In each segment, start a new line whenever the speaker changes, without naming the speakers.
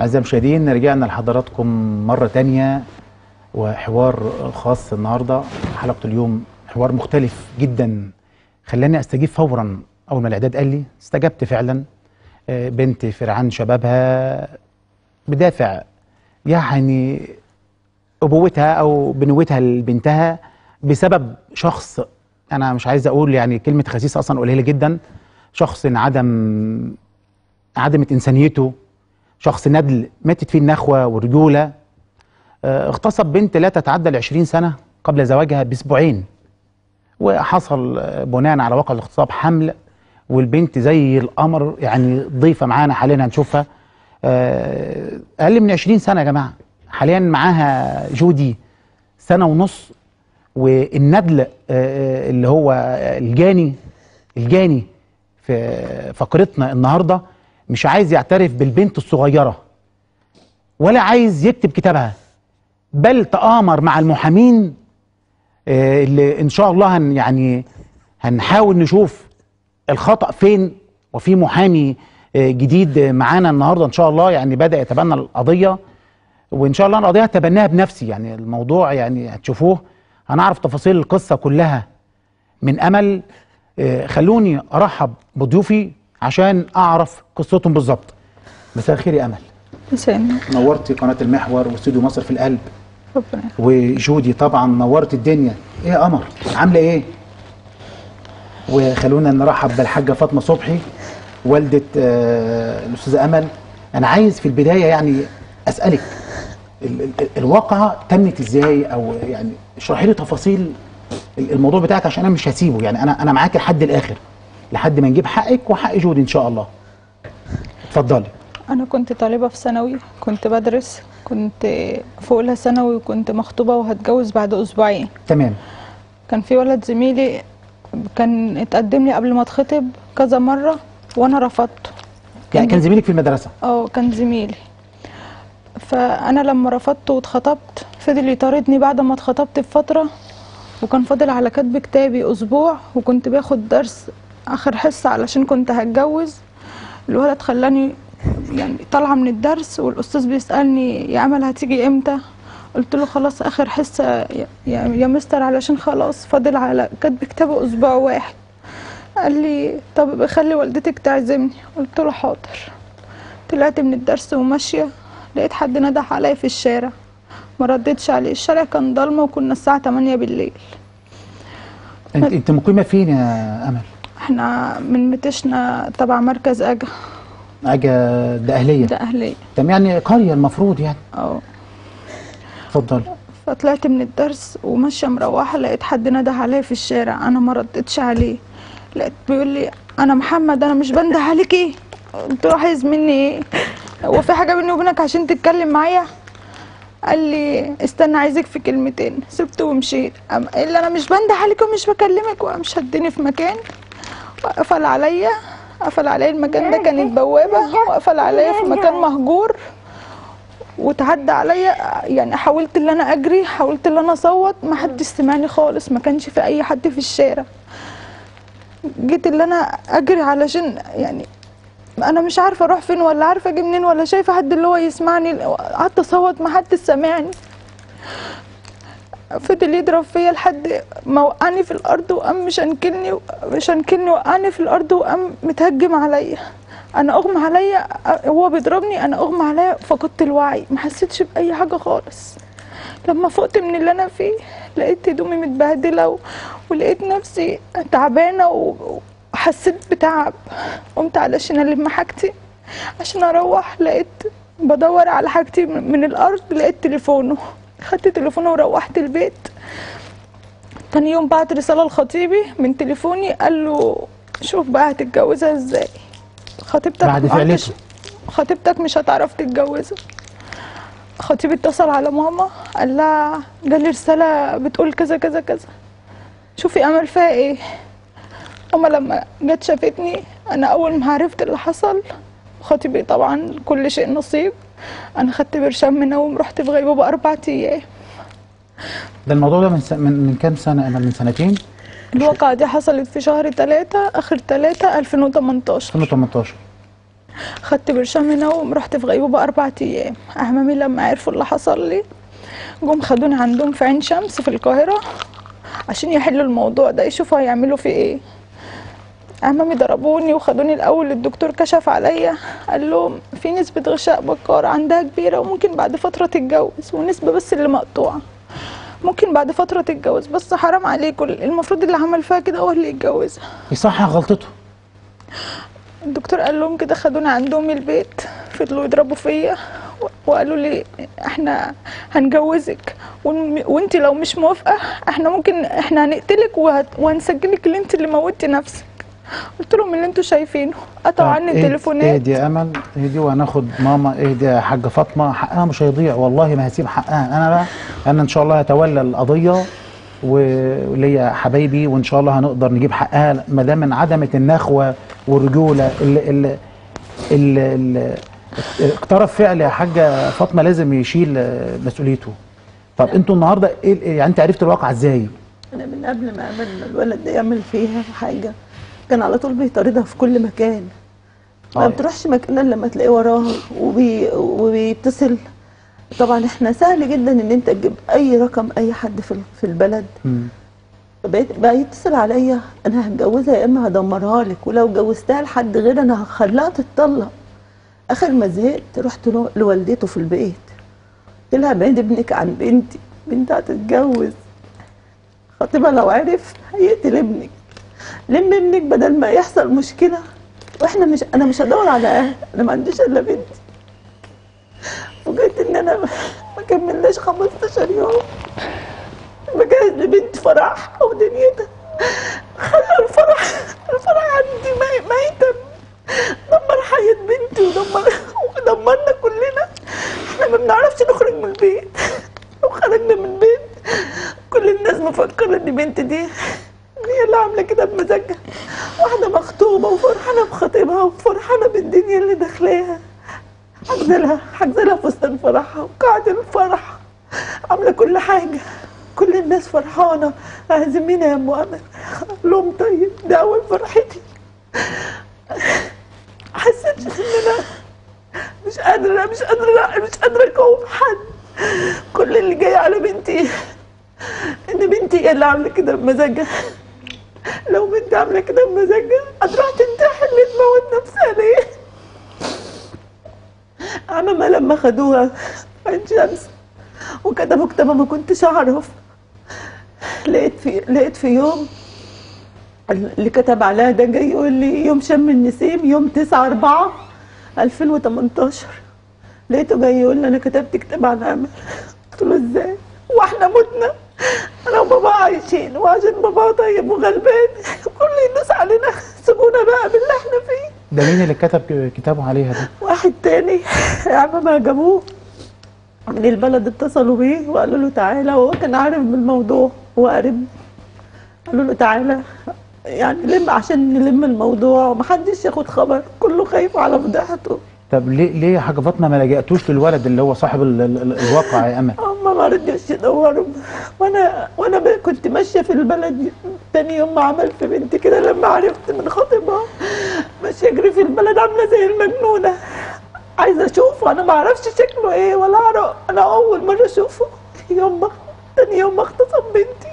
أعزائي المشاهدين رجعنا لحضراتكم مرة تانية وحوار خاص النهاردة. حلقة اليوم حوار مختلف جدا. خلاني أستجيب فورا أول ما الإعداد قال لي استجبت فعلا. آه، بنت فرعان شبابها بدافع يعني أبوتها أو بنوتها لبنتها بسبب شخص أنا مش عايز أقول يعني كلمة خسيس أصلا قليلة جدا. شخص انعدم عدمت إنسانيته. شخص ندل ماتت فيه النخوة والرجولة آه، اغتصب بنت لا تتعدى ال 20 سنة قبل زواجها بأسبوعين وحصل آه، بناء على واقع الاغتصاب حمل والبنت زي القمر يعني ضيفة معانا حاليا هنشوفها. آه، أقل من 20 سنة يا جماعة حاليا معاها جودي سنة ونص والندل اللي هو الجاني الجاني في فقرتنا النهارده مش عايز يعترف بالبنت الصغيرة ولا عايز يكتب كتابها بل تآمر مع المحامين آه، اللي إن شاء الله هن يعني هنحاول نشوف الخطأ فين وفي محامي آه، جديد معانا النهارده إن شاء الله يعني بدأ يتبنى القضية وإن شاء الله القضية هتبناها بنفسي يعني الموضوع يعني هتشوفوه هنعرف تفاصيل القصة كلها من أمل آه، خلوني أرحب بضيوفي عشان أعرف قصتهم بالظبط. مساء الخير يا أمل.
مساء
نورتي قناة المحور واستوديو مصر في القلب.
ربنا
وجودي طبعا نورت الدنيا. إيه يا قمر؟ عاملة إيه؟ وخلونا نرحب بالحاجة فاطمة صبحي والدة آه، الأستاذة أمل. أنا عايز في البداية يعني أسألك ال- ال- الواقعة تمت إزاي؟ أو يعني اشرحي لي تفاصيل ال- الموضوع بتاعك عشان أنا مش هسيبه. يعني أنا أنا معاك لحد الآخر. لحد ما نجيب حقك وحق جودي إن شاء الله. اتفضلي.
أنا كنت طالبة في ثانوي كنت بدرس كنت في اولى ثانوي وكنت مخطوبة وهتجوز بعد أسبوعين.
تمام.
كان في ولد زميلي كان اتقدم لي قبل ما اتخطب كذا مرة وأنا رفضته.
يعني كان زميلك في المدرسة؟
أه كان زميلي. فأنا لما رفضته واتخطبت فضل يطاردني بعد ما اتخطبت بفترة وكان فاضل على كتب كتابي أسبوع وكنت باخد درس آخر حصة علشان كنت هتجوز. الولد خلاني يعني طالعة من الدرس والأستاذ بيسألني يا أمل هتيجي إمتى؟ قلت له خلاص آخر حصة يا, يا مستر علشان خلاص فاضل على كتب كتابه أسبوع واحد. قال لي طب خلي والدتك تعزمني. قلت له حاضر. طلعت من الدرس وماشية. لقيت حد ندح عليا في الشارع. ما ردتش عليه. الشارع كان ضلمة وكنا الساعة 8 بالليل.
انت أنت مقيمة فين يا أمل؟
إحنا من متشنا تبع مركز اجا.
حاجة ده اهليه
ده اهليه
طب يعني قرية المفروض يعني.
آه
اتفضلي
فطلعت من الدرس وماشيه مروحة لقيت حد نده عليا في الشارع. أنا ما ردتش عليه. لقيت بيقول لي أنا محمد أنا مش بنده عليك إيه؟ قلت له عايز مني إيه؟ هو في حاجة بيني وبينك عشان تتكلم معايا؟ قال لي استنى عايزك في كلمتين. سبته ومشيت. قام قال لي أنا مش بنده عليك ومش بكلمك وقام شدني في مكان. وقفل عليا قفل عليا المكان ده كانت بوابه وقفل عليا في مكان مهجور وتعدى عليا. يعني حاولت إن أنا أجري حاولت إن أنا أصوت ما حدش سمعني خالص ما كانش في أي حد في الشارع. جيت اللي أنا أجري علشان يعني أنا مش عارفة أروح فين ولا عارفة أجي منين ولا شايفة حد اللي هو يسمعني قعدت أصوت ما حد سمعني. فضل يضرب فيا لحد ما وقعني في الأرض وقام مشنكلني مشنكلني وقعني في الأرض وقام متهجم عليا. أنا أغمى عليا هو بيضربني أنا أغمى عليا فقدت الوعي. ما حسيتش بأي حاجة خالص. لما فقت من اللي أنا فيه لقيت هدومي متبهدلة و... ولقيت نفسي تعبانة و... وحسيت بتعب. قمت علشان ألم حاجتي. عشان أروح لقيت بدور على حاجتي من من الأرض لقيت تليفونه. خدت تليفونه وروحت البيت. تاني يوم بعت رسالة لخطيبي من تليفوني قال له شوف بقى هتتجوزها إزاي. خطيبتك
بعد فعلته.
خطيبتك مش هتعرف تتجوزها خطيبي اتصل على ماما قال لها جالي رسالة بتقول كذا كذا كذا. شوفي أمل فيها إيه؟ ماما لما جت شافتني أنا أول ما عرفت اللي حصل خطيبي طبعا كل شيء نصيب. أنا خدت برشام منوم رحت في غيبوبه أربع أيام.
ده الموضوع ده من س... من, من كام سنة؟ من سنتين؟
الواقعة دي حصلت في شهر 3 آخر 3 2018
2018
خدت برشام نوم رحت في غيبوبة أربع أيام. أهمامي لما عرفوا اللي حصل لي جم خدوني عندهم في عين شمس في القاهرة عشان يحلوا الموضوع ده يشوفوا هيعملوا فيه إيه. أهمامي ضربوني وخدوني الأول الدكتور كشف عليا قال لهم في نسبة غشاء بكار عندها كبيرة وممكن بعد فترة تتجوز ونسبة بس اللي مقطوعة. ممكن بعد فترة تتجوز بس حرام عليكم المفروض اللي عمل فيها كده هو اللي يتجوزها
يصحح غلطته؟
الدكتور قال لهم كده خدوني عندهم البيت فضلوا يضربوا فيا وقالوا لي إحنا هنجوزك وانت لو مش موافقة إحنا ممكن إحنا هنقتلك وهنسجلك اللي انت اللي موتي نفسك. قلت لهم اللي أنتوا شايفينه. قطعوا عني
اهدي-
التليفونات.
اهدي يا أمل اهدي وهناخد ماما اهدي يا حاجة فاطمة. حقها مش هيضيع والله ما هسيب حقها. أنا بقى أنا إن شاء الله هتولى القضية وليا حبايبي وإن شاء الله هنقدر نجيب حقها. ما دام انعدمت النخوة والرجولة اللي اللي اللي اللي اقترف فعل يا حاجة فاطمة لازم يشيل مسؤوليته. طب أنتوا النهارده إيه يعني انت عرفت الواقع إزاي؟
أنا من قبل ما امل الولد ده يعمل فيها حاجة. كان على طول بيطاردها في كل مكان. ما
آه.
بتروحش مكان إلا لما تلاقيه وراها وبي... وبيتصل. طبعا إحنا سهل جدا إن أنت تجيب أي رقم أي حد في في البلد. بقيت بقى يتصل عليا أنا هتجوزها يا إما هدمرها لك ولو جوزتها لحد غير أنا هخليها تتطلق. آخر ما زهقت رحت لوالدته في البيت. قلت لها بعيد ابنك عن بنتي بنتي هتتجوز. خطيبها لو عرف هيقتل ابنك. لم ابنك بدل ما يحصل مشكلة. وإحنا مش أنا مش هدور على أهل. أنا ما عنديش إلا بنتي وجيت إن أنا ما كملناش 15 يوم. بجهز لبنت فرح أو دنيتها. خلى الفرح الفرح عندي مي- ميتم دمر حياة بنتي ودمر ودمرنا كلنا. إحنا ما بنعرفش نخرج من البيت. لو خرجنا من البيت كل الناس مفكرة إن بنتي دي هي اللي عاملة كده بمزاجها. واحدة مخطوبة وفرحانة بخطيبها وفرحانة بالدنيا اللي داخلاها. حجز لها حجز لها فستان فرحها وقاعة الفرح. عاملة كل حاجة. كل الناس فرحانة اعزمينا يا أم أمل. لهم طيب ده أول فرحتي. حسيت إن أنا مش قادرة مش قادرة مش قادرة اقوم حد. كل اللي جاي على بنتي إن بنتي هي اللي عاملة كده بمزاجها. لو بنتي عاملة كده بمزاجها هتروح تنتحر ليه تموت نفسها ليه؟ عمامة لما خدوها عين شمس وكتبوا كتابة ما كنتش أعرف لقيت في لقيت في يوم اللي كتب عليها ده جاي يقول لي يوم شم النسيم يوم 9 4 2018 لقيته جاي يقول لي أنا كتبت كتاب عن امل قلت له إزاي؟ وإحنا متنا أنا وبابا عايشين وعشان بابا طيب وغلبان. كله يدوس علينا سيبونا بقى باللي إحنا فيه.
ده مين اللي كتب كتابه عليها ده؟
واحد تاني يا عم ما جابوه. من البلد اتصلوا بيه وقالوا له تعالى وهو كان عارف بالموضوع هو قريب قالوا له تعالى يعني لم عشان نلم الموضوع ومحدش ياخد خبر كله خايف على فضيحته.
طب ليه ليه يا حاجة فاطمة ما لجأتوش للولد اللي هو صاحب ال- ال- ال- الواقع يا
أمل؟ ما رضيوش يدوروا وأنا وأنا كنت ماشية في البلد تاني يوم ما عمل في بنتي كده لما عرفت من خطيبها ماشية اجري في البلد عاملة زي المجنونة. عايزة أشوفه. أنا ما أعرفش شكله إيه ولا أعرف. أنا أول مرة أشوفه. يوم ما تاني يوم ما اغتصب بنتي.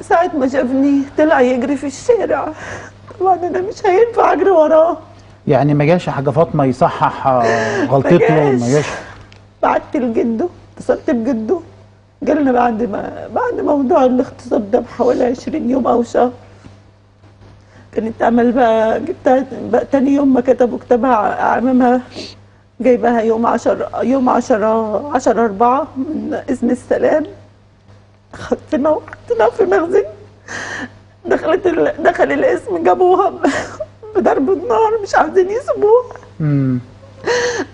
ساعة ما شافني طلع يجري في الشارع. طبعا أنا مش هينفع أجري وراه.
يعني ما جاش يا حاجة فاطمة يصحح آه، غلطته
جاش.
ما جاش.
بعت لجده. اتصلت بجده. جالنا بعد ما بعد موضوع الاغتصاب ده بحوالي 20 يوم أو شهر. كانت امل بقى جبتها بقى تاني يوم ما كتبوا كتابها عمامها جايباها يوم 10 يوم 10 10 4 من اسم السلام. خدتنا وحطيناها في مخزن. دخلت ال... دخل الاسم جابوها بضرب النار مش عايزين يسيبوها.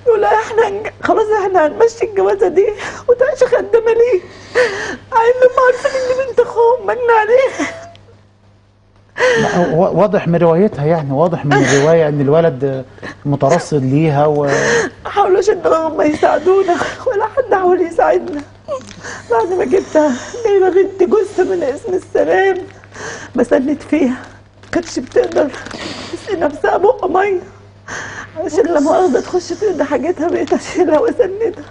يقول لها إحنا. خلاص إحنا هنمشي الجوازة دي وتعيش خدامه ليه؟ عين لما عارفين إن بنت أخوهم مجنى عليه
لا، و- واضح من روايتها يعني واضح من الرواية إن الولد مترصد ليها و
ما حاولوش إن هم يساعدونا ولا حد حاول يساعدنا بعد ما جبتها جايبة بنت جثة من اسم السلام بسند فيها كانتش بتقدر تسقي نفسها بق مية عشان لما مؤاخذة تخش ترد حاجتها بقيت اشيلها واسندها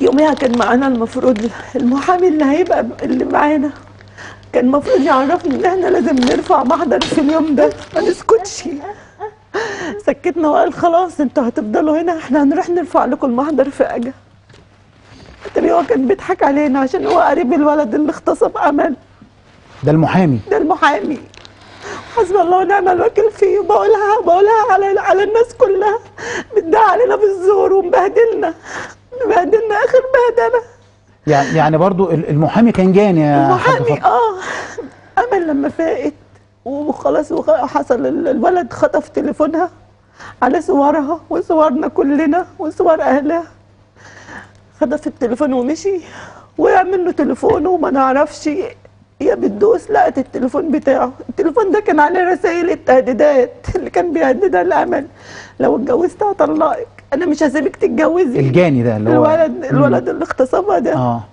يوميها كان معانا المفروض المحامي اللي هيبقى اللي معانا. كان المفروض يعرفني إن إحنا لازم نرفع محضر في اليوم ده ما نسكتش. سكتنا وقال خلاص أنتوا هتفضلوا هنا إحنا هنروح نرفع لكم المحضر في أجا. اتاري هو كان بيضحك علينا عشان هو قريب الولد اللي اغتصب أمل.
ده المحامي.
ده المحامي. حسبي الله ونعم الوكيل فيه. وبقولها بقولها على على الناس كلها. بتدعي علينا بالزور ومبهدلنا. مبهدلنا آخر بهدله
يعني يعني برضو ال- المحامي كان جاني يا
المحامي آه. أمل لما فاقت وخلاص وخ- حصل ال- الولد خطف تليفونها على صورها وصورنا كلنا وصور أهلها. خطف التليفون ومشي. وقع منه تليفونه وما نعرفش هي بتدوس؟ لقت التليفون بتاعه. التليفون ده كان عليه رسائل التهديدات اللي كان بيهددها الامل لو اتجوزت هطلقك. أنا مش هسيبك تتجوزي.
الجاني ده اللي هو
الولد الولد اللي اغتصبها ده.
آه.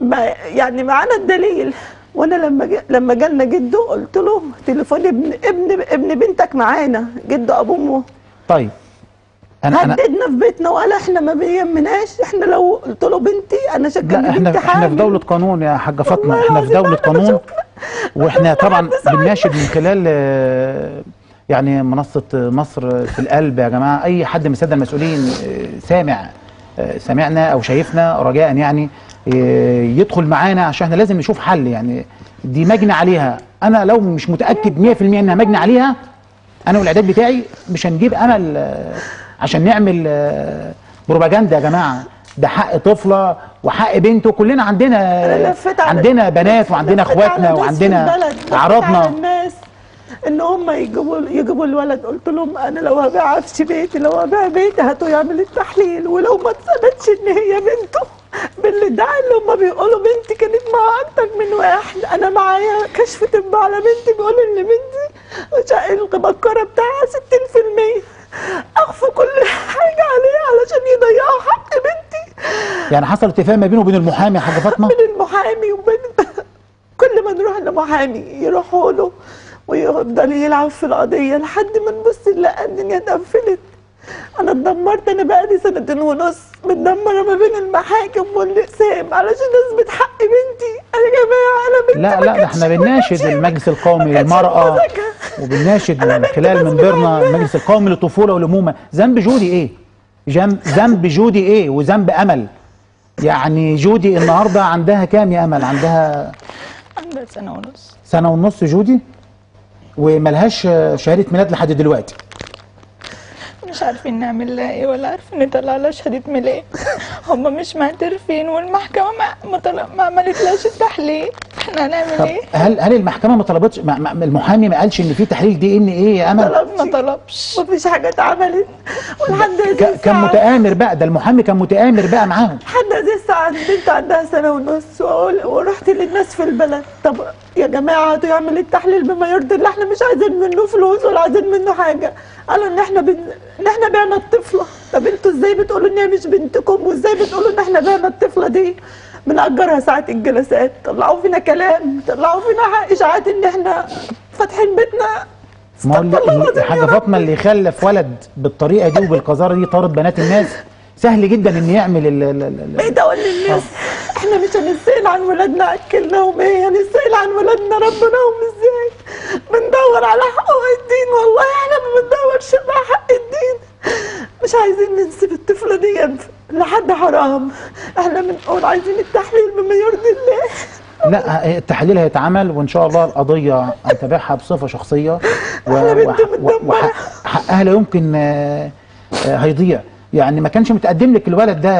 ما يعني معانا الدليل. وأنا لما ج... لما جالنا جده قلت له تليفون ابن ابن ابن بنتك معانا جده ابو امه
طيب. أنا انا
هددنا في بيتنا وقال إحنا ما بيهمناش إحنا لو قلت له بنتي أنا شاكه
لا
ان
إحنا
بنتي
إحنا في
حامل.
دولة قانون يا حاجة فاطمة
والله
إحنا في
إحنا ما
قانون. وإحنا طبعا. بنناشد من خلال آه، يعني منصة مصر في القلب يا جماعة أي حد من السادة المسؤولين آه، سامع آه، سمعنا أو شايفنا رجاء يعني آه، يدخل معانا عشان إحنا لازم نشوف حل يعني دي مجني عليها أنا لو مش متأكد 100% إنها مجني عليها أنا والإعداد بتاعي مش هنجيب آه، عشان نعمل آه، بروباجندا يا جماعة. ده حق طفلة وحق بنته. كلنا عندنا عندنا بنات وعندنا اخواتنا وعندنا اعراضنا
إن هم يجيبوا يجيبوا الولد. قلت لهم أنا لو هبيع عفش بيتي لو هبيع بيتي هاتوا يعمل التحليل. ولو ما اتثبتش إن هي بنته. بالادعاء اللي هم بيقولوا بنتي كانت مع أكتر من واحد. أنا معايا كشف طب على بنتي. بيقول إن بنتي شق البكره بتاعها 60% اخفوا كل حاجة عليها علشان يضيعوا حق بنتي.
يعني حصل اتفاق ما بينه وبين المحامي يا حاجة فاطمة؟
من المحامي وبين كل ما نروح لمحامي يروحوا له ويفضل يلعب في القضية لحد ما نبص نلاقي الدنيا اتقفلت. أنا اتدمرت أنا بقالي سنتين ونص متدمرة ما بين المحاكم والأقسام علشان أثبت حق بنتي. يا جماعة أنا بنتي
لا لا ده
إحنا
بنناشد المجلس القومي
بمزاجها.
وبنناشد
أنا
من خلال منبرنا. المجلس القومي للطفولة والأمومة ذنب جودي إيه؟ ذنب جودي إيه؟ وذنب أمل يعني جودي النهاردة عندها كام يا أمل؟ عندها
عندها سنة ونص
سنة ونص جودي وملهاش شهادة ميلاد لحد دلوقتي
مش عارفين نعمل لها إيه ولا عارفين نطلع لها شهادة ميلاد. هم مش معترفين والمحكمة ما ما, ما عملتلاش التحليل إحنا هنعمل إيه؟
هل هل المحكمة ما طلبتش ما- ما- المحامي ما قالش إن في تحليل دي إن إيه يا أمل؟
طلبش
ما طلبش.
مفيش حاجة اتعملت. ولحد هذه
كان متآمر بقى ده المحامي كان متآمر بقى معاهم.
لحد هذه الساعة البنت عندها سنة ونص وأقول ورحت للناس في البلد. طب يا جماعة هاتوا يعمل التحليل بما يرضي الله؟ إحنا مش عايزين منه فلوس ولا عايزين منه حاجة. قالوا إن إحنا بن... إن إحنا بعنا الطفلة. طب إنتوا إزاي بتقولوا إن هي مش بنتكم؟ وإزاي بتقولوا إن إحنا بعنا الطفلة دي؟ بنأجرها ساعة الجلسات. طلعوا فينا كلام. طلعوا فينا إشاعات إن إحنا فاتحين بيتنا.
ما هو
حاجة.
فاطمة اللي يخلف ولد بالطريقة دي وبالقذارة دي طارد بنات الناس؟ سهل جدا ان يعمل ال ال ال
بقيت أقول للناس إحنا مش هنسأل عن ولادنا اكلناهم إيه هنسأل عن ولادنا ربناهم إزاي بندور على حقوق الدين والله إحنا ما بندورش على حق الدين. مش عايزين ننسب الطفلة دي لحد حرام. إحنا بنقول عايزين التحليل بما يرضي الله.
لا التحليل هيتعمل وإن شاء الله القضية هنتابعها بصفة شخصية. و-
أنا بنتي
وح- و-
متدمرة.
وحق- حقها لا يمكن آه، آه، هيضيع. يعني ما كانش متقدم لك الولد ده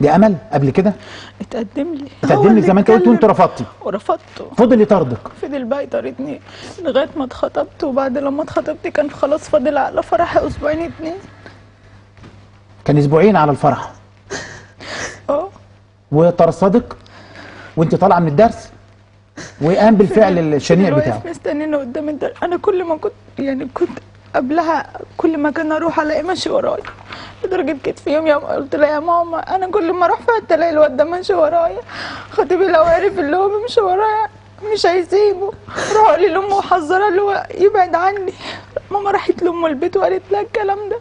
يا أمل قبل كده؟
اتقدم لي.
اتقدم لك زي ما انت قلت. وانت رفضتي.
ورفضته
فضل يطاردك.
فضل بقى يطاردني لغاية ما اتخطبت وبعد لما اتخطبت كان خلاص فاضل على فرحي أسبوعين اتنين.
كان أسبوعين على الفرح.
آه.
وترصدك وانت طالعة من الدرس؟ وقام بالفعل الشنيع بتاعه.
واقف مستنيني قدام الدار أنا كل ما كنت يعني كنت قبلها كل ما كان أروح الاقيه ماشي ورايا لدرجة كده في يوم يوم قلت لها يا ماما أنا كل ما أروح في حتة ألاقي الواد ده ماشي ورايا. خطيبي لو عرف اللي هو بيمشي ورايا مش هيسيبه. راح قال لأمه وحذرها اللي هو يبعد عني. ماما راحت لامه البيت وقالت لها الكلام ده.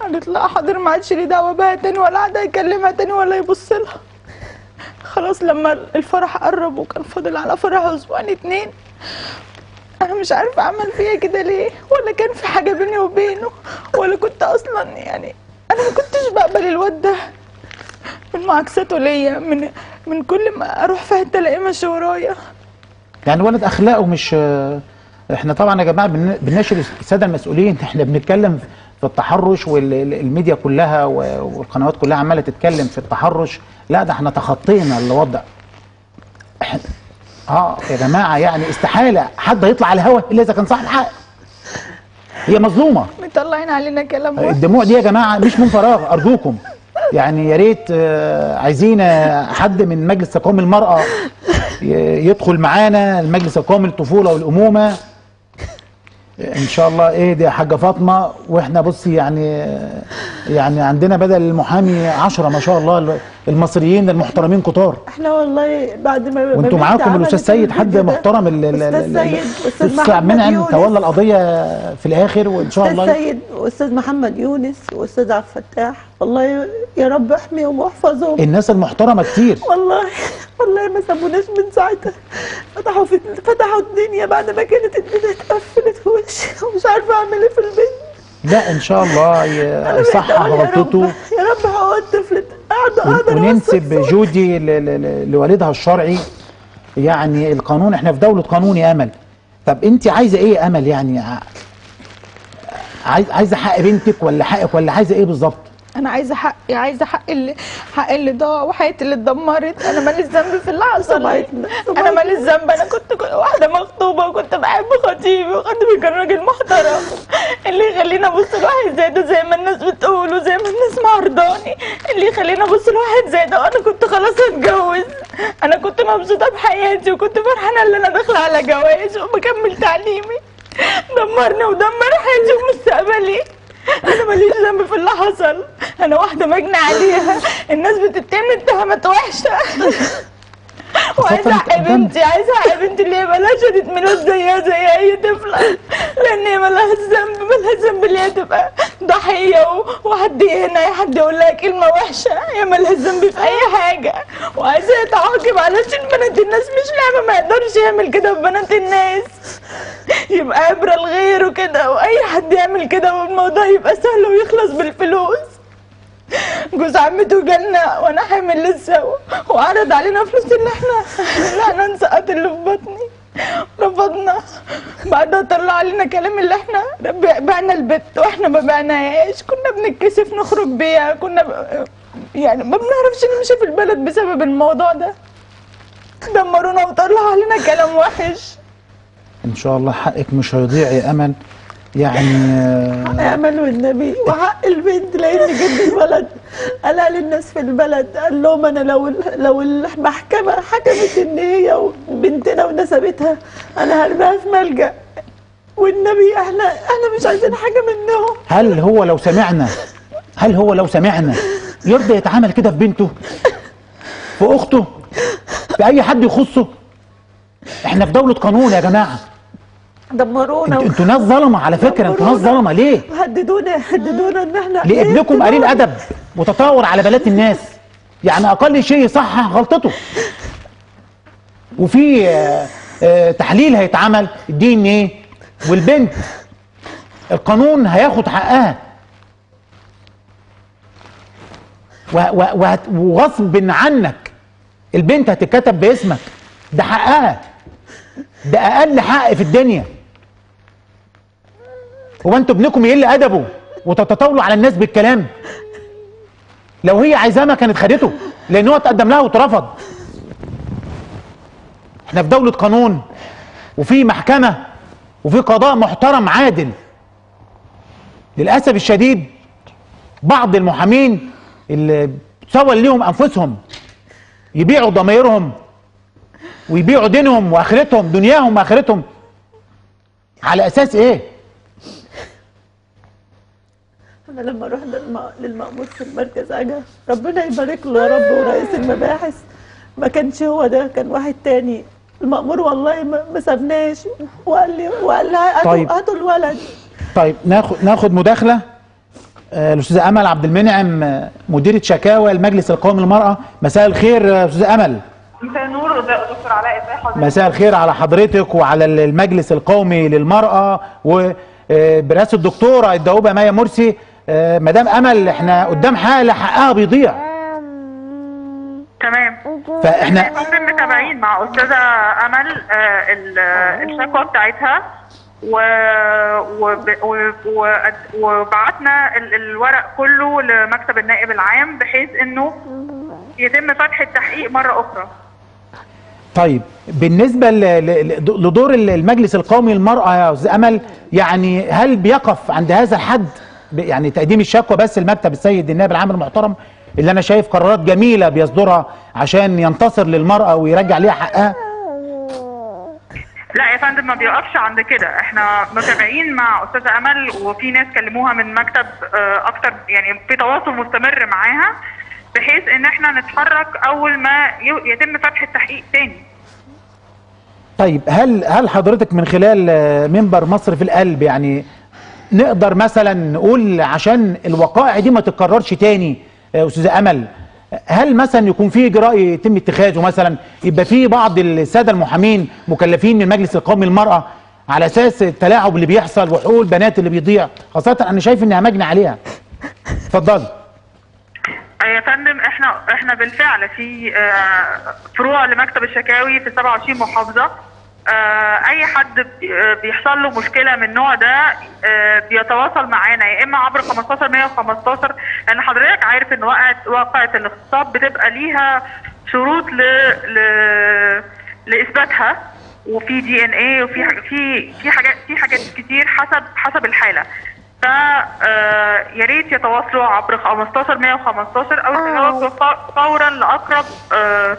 قالت لها حاضر ما عادش ليه دعوة بها تاني ولا قعد يكلمها تاني ولا يبص لها. خلاص لما الفرح قرب وكان فاضل على فرح أسبوعين اتنين أنا مش عارفة أعمل فيها كده ليه ولا كان في حاجة بيني وبينه ولا كنت أصلا يعني أنا ما كنتش بقبل الواد ده. من معاكساته ليا من من كل ما أروح في حتة ألاقيه ماشي ورايا.
يعني ولد أخلاقه مش إحنا طبعا يا جماعة بن- بنناشد السادة المسؤولين إحنا بنتكلم في التحرش والميديا كلها والقنوات كلها عمالة تتكلم في التحرش. لا ده إحنا تخطينا الوضع. آه يا جماعة يعني استحالة. حد يطلع على الهوا إلا إذا كان صاحب حق. هي مظلومة.
مطلعين علينا كلام وحش
الدموع دي يا جماعة مش من فراغ أرجوكم. يعني يا ريت آه، عايزين آه، حد من مجلس تقويم المرأة يدخل معانا المجلس القومي للطفوله والأمومة. إن شاء الله إيه دي يا حاجة فاطمة؟ وإحنا بصي يعني يعني عندنا بدل المحامي عشرة ما شاء الله. المصريين المحترمين كتار.
إحنا والله بعد ما
وانتوا معاكم الأستاذ سيد حد محترم ال- ال- ال-
أستاذ
ال-
سيد أستاذ
الاستاذ
يونس.
تولى القضية في الآخر وإن شاء
أستاذ
الله
سيد واستاذ محمد يونس وأستاذ عبد الفتاح والله يا رب احميهم واحفظهم.
الناس المحترمة كتير.
والله والله ما سابوناش من ساعتها. فتحوا في فتحوا الدنيا بعد ما كانت الدنيا اتقفلت ومش عارفة أعمل إيه في البيت.
لا إن شاء الله يصحح غلطته.
يا رب هو الطفل قاعد قاعد
وننسب جودي لوالدها الشرعي. يعني القانون إحنا في دولة قانون يا أمل. طب أنت عايزة إيه يا أمل؟ يعني عايز عايزة حق بنتك ولا حقك ولا عايزة إيه بالظبط؟
أنا عايزة حقي عايزة حق اللي حق اللي ضاع وحياتي اللي اتدمرت. أنا ماليش ذنب في اللي حصل.
أنا.
ماليش ذنب. أنا كنت كنت واحدة مخطوبة وكنت بحب خطيبي وخطيبي كان راجل محترم. اللي يخليني أبص لواحد زي ده زي ما الناس بتقول وزي ما الناس معرضاني. اللي يخليني أبص لواحد زي ده وأنا كنت خلاص هتجوز. أنا كنت مبسوطة بحياتي وكنت فرحانة إن أنا داخلة على جواز وبكمل تعليمي. دمرني ودمر حياتي ومستقبلي. أنا ماليش ذنب في اللي حصل. أنا واحدة مجني عليها. الناس بتتهم اتهامات
وحشة.
وعايزة
أنت-
بنتي. عايزة حق بنتي اللي هي مالهاش ميلاد زيها زي أي طفلة. لأن هي مالهاش ذنب. مالهاش ذنب اللي هي تبقى ضحية وحد هنا حد يقول لها كلمة وحشة. هي مالهاش ذنب في أي حاجة. وعايزة يتعاقب علشان بنات الناس مش لعبة. ما يقدرش يعمل كده في بنات الناس. يبقى عبره لغيره كده واي حد يعمل كده والموضوع يبقى سهل ويخلص بالفلوس. جوز عمته جالنا وأنا حامل لسه وعرض علينا فلوس اللي إحنا إحنا نسقط اللي في بطني. رفضنا. بعدها طلع علينا كلام اللي إحنا بعنا البت وإحنا ما بعناهاش كنا بنتكسف نخرج بيها كنا ب... يعني ما بنعرفش نمشي في البلد بسبب الموضوع ده. دمرونا وطلعوا علينا كلام وحش.
إن شاء الله حقك مش هيضيع يا أمل. يعني آه،
أمل والنبي وحق البنت لأن جد الولد قالها للناس في البلد قال لهم أنا لو لو المحكمة حكمت إن هي بنتنا ونسبتها أنا هرميها في ملجأ. والنبي إحنا إحنا مش عايزين حاجة منهم.
هل هو لو سمعنا؟ هل هو لو سمعنا؟ يرضى يتعامل كده في بنته؟ في أخته؟ في أي حد يخصه؟ إحنا في دولة قانون يا جماعة.
دمرونا
أنتوا ناس ظلمة على فكرة أنتوا ناس ظلمة ليه؟
هددونا هددونا ان إحنا
ليه؟ ابنكم قليل ادب وتطاول على بنات الناس. يعني أقل شيء يصحح غلطته. وفي آه، آه، تحليل هيتعمل. الدي ان إيه؟ والبنت. القانون هياخد حقها. وغصب عنك. البنت هتتكتب باسمك. ده حقها. ده أقل حق في الدنيا. هو أنتوا ابنكم يقل ادبه وتتطاولوا على الناس بالكلام. لو هي عايزاه ما كانت خدته لأن هو اتقدم لها واترفض. إحنا في دولة قانون وفي محكمة وفي قضاء محترم عادل. للأسف الشديد بعض المحامين اللي تسول ليهم أنفسهم يبيعوا ضميرهم ويبيعوا دينهم وآخرتهم دنياهم وآخرتهم. على أساس إيه؟
أنا لما رحنا للم- للمأمور في المركز اجا ربنا يبارك له يا رب ورئيس المباحث. ما كانش هو ده كان واحد تاني. المأمور والله ما سابناش. وقال لي وقال لها هاتوا
طيب.
هاتوا الولد.
طيب ناخد ناخد مداخلة. آه، الأستاذة أمل عبد المنعم آه، مديرة شكاوى المجلس القومي للمرأة. مساء الخير آه، أستاذة أمل.
مساء النور دكتور علاء ازي حضرتك؟
مساء الخير على حضرتك وعلى المجلس القومي للمرأة. وبرئاسه الدكتورة الدؤوبة مايا مرسي. آه، مدام أمل إحنا قدام حالة حقها بيضيع.
تمام.
فإحنا
إحنا كنا متابعين مع أستاذة أمل آه، آه، الشكوى بتاعتها و... وب... وبعتنا ال- الورق كله لمكتب النائب العام بحيث إنه يتم فتح التحقيق مرة أخرى.
طيب بالنسبة لدور المجلس القومي للمرأة يا أستاذ أمل يعني هل بيقف عند هذا الحد؟ يعني تقديم الشكوى بس المكتب السيد النائب العام المحترم اللي أنا شايف قرارات جميلة بيصدرها عشان ينتصر للمرأة ويرجع ليها حقها.
لا يا فندم ما بيقفش عند كده. إحنا متابعين مع أستاذة أمل وفي ناس كلموها من مكتب آه، أكتر يعني في تواصل مستمر معاها بحيث إن إحنا نتحرك أول ما يتم فتح التحقيق تاني.
طيب هل هل حضرتك من خلال آه، منبر مصر في القلب يعني نقدر مثلا نقول عشان الوقائع دي ما تتكررش تاني آه، أستاذة أمل هل مثلا يكون في إجراء يتم اتخاذه مثلا؟ يبقى في بعض السادة المحامين مكلفين من المجلس القومي للمراه على أساس التلاعب اللي بيحصل وحقوق البنات اللي بيضيع خاصة أنا شايف إنها مجني عليها. اتفضلي.
يا فندم إحنا إحنا بالفعل في آه، فروع لمكتب الشكاوي في 27 محافظة. آه، أي حد آه، بيحصل له مشكلة من النوع ده آه، بيتواصل معانا. يا إما عبر 15 115 لأن حضرتك عارف إن واقعه واقعة الاغتصاب بتبقى ليها شروط ل... ل... لإثباتها وفي دي ان اي وفي في في حاجات في حاجات كتير حسب حسب الحالة. ف يا ريت يتواصلوا عبر 15 115 أو يتواصلوا فورا لأقرب آه،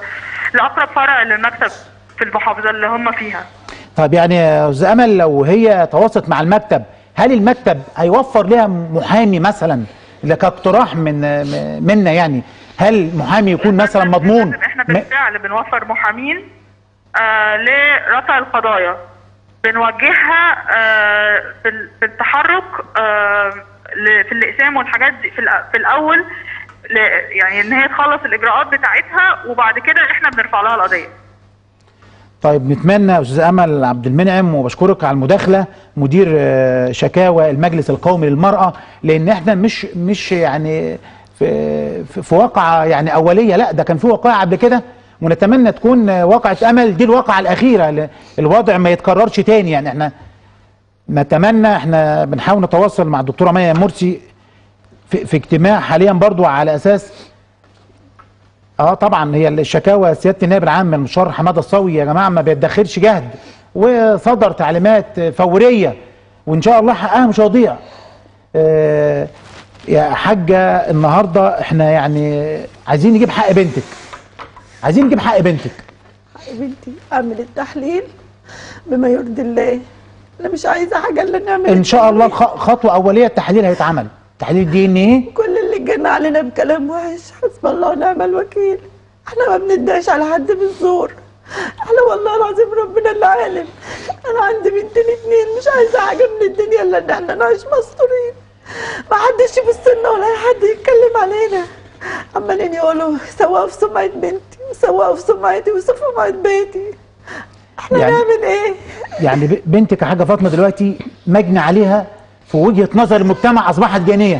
لأقرب فرع للمكتب. في المحافظة اللي هم فيها.
طب يعني يا أستاذ أمل لو هي تواصلت مع المكتب هل المكتب هيوفر لها محامي مثلا كاقتراح من منا يعني؟ هل محامي يكون مثلا مضمون؟ إحنا
بالفعل بنوفر محامين آه لرفع القضايا. بنوجهها آه في ال- في التحرك آه في الإقسام والحاجات دي في, الأول يعني إن هي تخلص الإجراءات بتاعتها وبعد كده إحنا بنرفع لها القضية.
طيب نتمنى أستاذ أمل عبد المنعم وبشكرك على المداخلة مدير آه، شكاوى المجلس القومي للمرأة لأن إحنا مش مش يعني في في, واقعة يعني أولية لا ده كان في واقعة قبل كده ونتمنى تكون واقعة أمل دي الواقعة الأخيرة الوضع ما يتكررش تاني. يعني إحنا نتمنى إحنا بنحاول نتواصل مع الدكتورة مايا مرسي في, في اجتماع حاليا برضو على أساس آه طبعا هي الشكاوى سيادة النائب العام المستشار حمادة الصاوي يا جماعة ما بيدخرش جهد وصدر تعليمات فورية وإن شاء الله حقها مش هيضيع آه يا حاجة النهارده إحنا يعني عايزين نجيب حق بنتك. عايزين نجيب حق بنتك.
يا بنتي أعمل التحليل بما يرضي الله. أنا مش عايزة حاجة إلا نعمل
إن شاء الله خطوة أولية التحليل هيتعمل. تحليل دي
إن إيه؟ جانا علينا بكلام وحش. حسب الله ونعم الوكيل. إحنا ما بندعش على حد بالزور إحنا والله العظيم ربنا اللي عالم. أنا عندي بنتين اتنين مش عايزة حاجة من الدنيا إلا إن إحنا نعيش مستورين. ما حدش يبص لنا ولا حد يتكلم علينا. عمالين يقولوا سواء في سمعة بنتي وسواء في سمعتي وفي سمعة بيتي. إحنا
يعني-
نعمل إيه؟
يعني بنتك يا حاجة فاطمة دلوقتي مجني عليها في وجهة نظر المجتمع أصبحت جانيه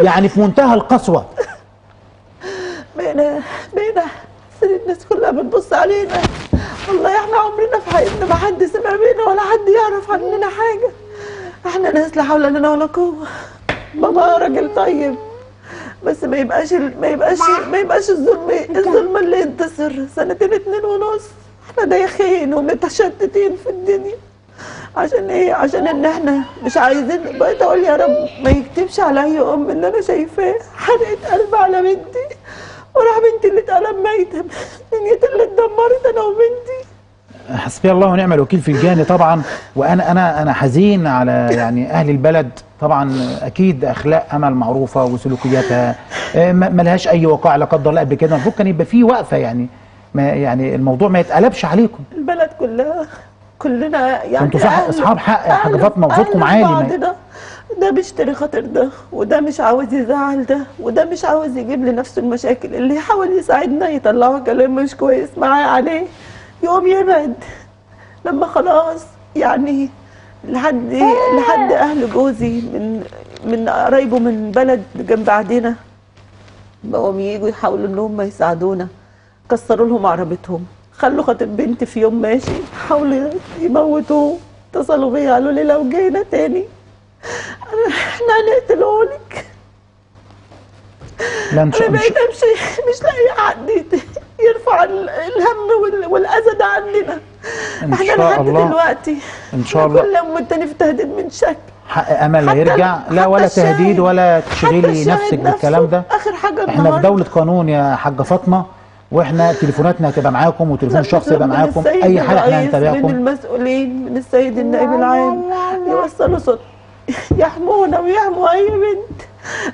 يعني في منتهى القسوة.
بقينا بقينا سن الناس كلها بتبص علينا. والله إحنا عمرنا في حياتنا ما حد سمع بينا ولا حد يعرف عننا حاجة. إحنا ناس لا حول لنا ولا قوة. بابا راجل طيب. بس ما يبقاش ما يبقاش ما يبقاش الظلم الظلم اللي ينتصر. سنتين اتنين ونص. إحنا دايخين ومتشتتين في الدنيا. عشان إيه؟ عشان ان إحنا مش عايزين بقيت أقول يا رب ما يكتبش عليا ام اللي أنا شايفاه. حرقت قلب على بنتي. وراح بنتي اللي اتقلب ميته دنيتي اللي اتدمرت أنا وبنتي.
حسبي الله ونعم الوكيل في الجاني طبعا. وأنا أنا أنا حزين على يعني أهل البلد. طبعا أكيد أخلاق أمل معروفة وسلوكياتها. آه، ما ما لهاش أي وقائع لا قدر الله قبل كده. المفروض كان يبقى في وقفة يعني. ما يعني الموضوع ما يتقلبش عليكم.
البلد كلها. كلنا يعني
أنتوا صح أصحاب حق يا حاجة
أهل-
فاطمة وصوتكم عالي
بعضنا. ده بيشتري خاطر ده وده مش عاوز يزعل ده وده مش عاوز يجيب لنفسه المشاكل اللي يحاول يساعدنا يطلعوا كلام مش كويس معاه عليه يقوم يبعد لما خلاص يعني لحد لحد أهل جوزي من من قرايبه من بلد جنب بعدنا بقوا يجوا يحاولوا ان هم يساعدونا كسروا لهم عربيتهم خلوا خاطر بنتي في يوم ماشي حاولوا يموتوه. اتصلوا بيا قالوا لي لو جينا تاني إحنا هنقتلهولك.
لا ان شاء
أنا
مش
بقيت أمشي. مش لاقي حد يرفع ال- الهم وال- والاذى ده عننا. إن
إحنا
لحد
الله
دلوقتي.
إن شاء الله
كل يوم والتاني في تهديد من شك
حق امل لا
حتى
يرجع
ال-
لا ولا تهديد ولا تشغلي نفسك بالكلام ده.
آخر حاجة
إحنا في دولة قانون يا حاجة فاطمة. وإحنا تليفوناتنا هتبقى معاكم وتليفون الشخص يبقى معاكم. أي حاجة إحنا
الرئيس، من
هنتابعكم
المسؤولين من السيد النائب العام. يوصلوا صوت. يحمونا ويحموا أي بنت.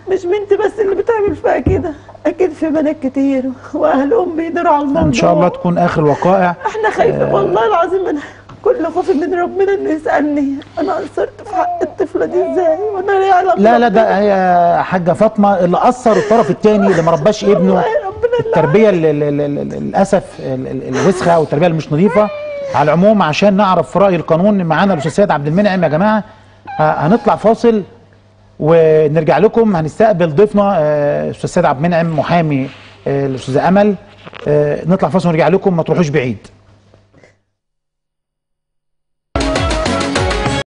مش بنتي بس اللي بتعمل فيها كده. أكيد في بنات كتير وأهلهم بيدوروا على الموضوع
إن شاء الله تكون آخر الوقائع
إحنا خايفه والله العظيم أنا كل خوفي من ربنا إنه يسألني. أنا قصرت في حق الطفلة دي إزاي؟ وأنا ليه يعلم
لا لا ده هي حاجة فاطمة اللي أثر الطرف الثاني اللي ما رباش ابنه.
ربنا اللي
التربية ال- ال- ال- ال- للأسف ال- ال- الوسخة أو التربية اللي مش نظيفة. على العموم عشان نعرف في رأي القانون معانا الأستاذ سيد عبد المنعم يا جماعة ه- هنطلع فاصل ونرجع لكم. هنستقبل ضيفنا آه، أستاذ سيد عبد المنعم محامي آه، الأستاذة أمل. آه، نطلع فاصل ونرجع لكم. ما تروحوش بعيد.